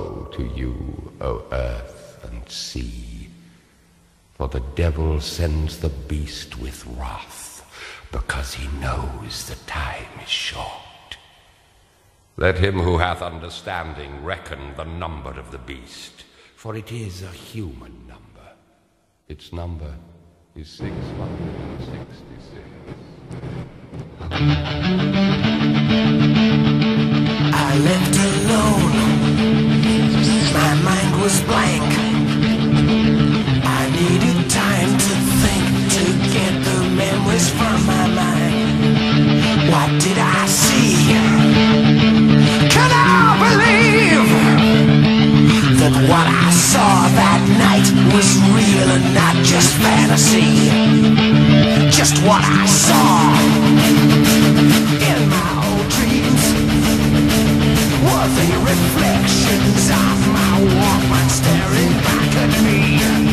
Woe to you, O earth and sea, for the devil sends the beast with wrath, because he knows the time is short. Let him who hath understanding reckon the number of the beast, for it is a human number. Its number is 666. What I saw in my old dreams were the reflections of my Walkman staring back at me.